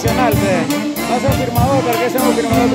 profesional, ¿sí? No firmador porque soy un firmador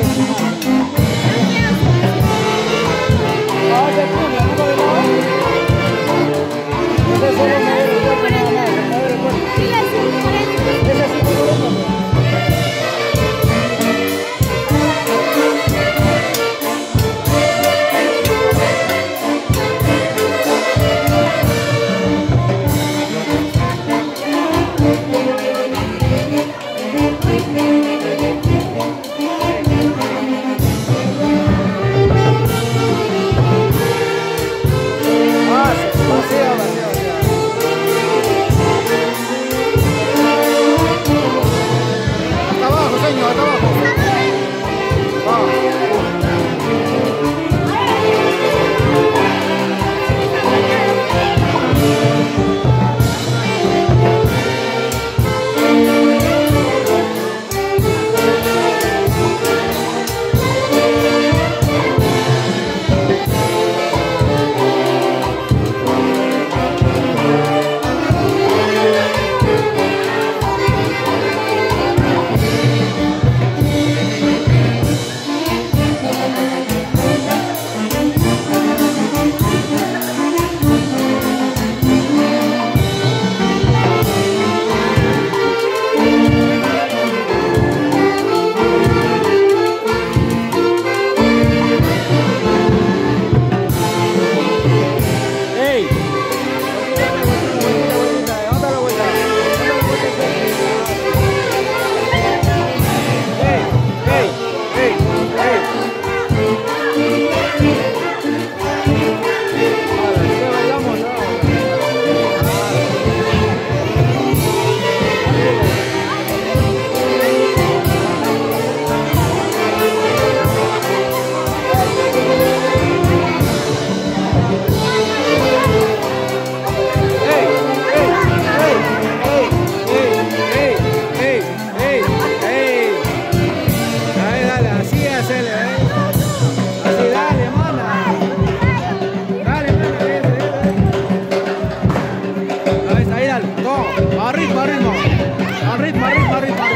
al ritmo, al ritmo, al ritmo, al ritmo, al ritmo.